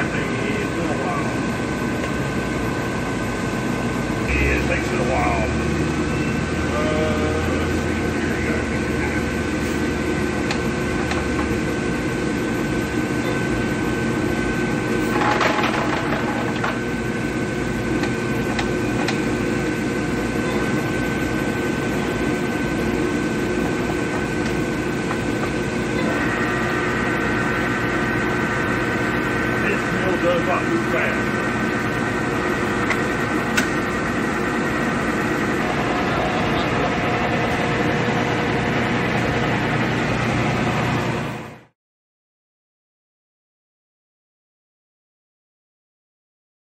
I think he is does what we found.